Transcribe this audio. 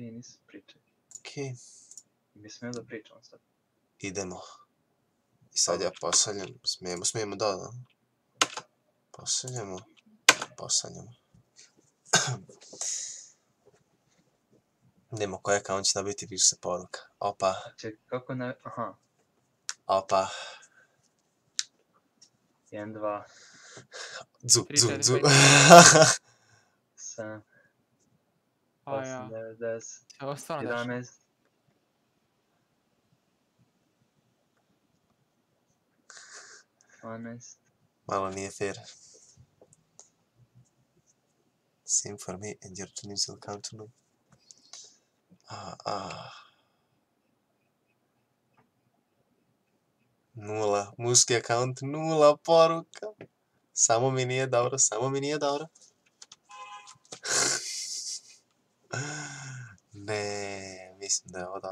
prije nisi pričao. Okej, Mi smo da pričamo sad. idemo. I sad ja pošaljem, smijemo, smijemo da, da. Pošaljemo, pošaljemo. Nemo koji account će dobiti više poruka. Opa, Ček, kako na... Aha, opa, 1, 2, dzu, dzu, dzu. pet. aslında biraz Savaş sonra. Rağmen honest. Mala nije fair. Same for me and your tunis will come to know. Ah, ah. Nula. Muski account nula, poruca. Samo mi nije samo mi nije. esindajad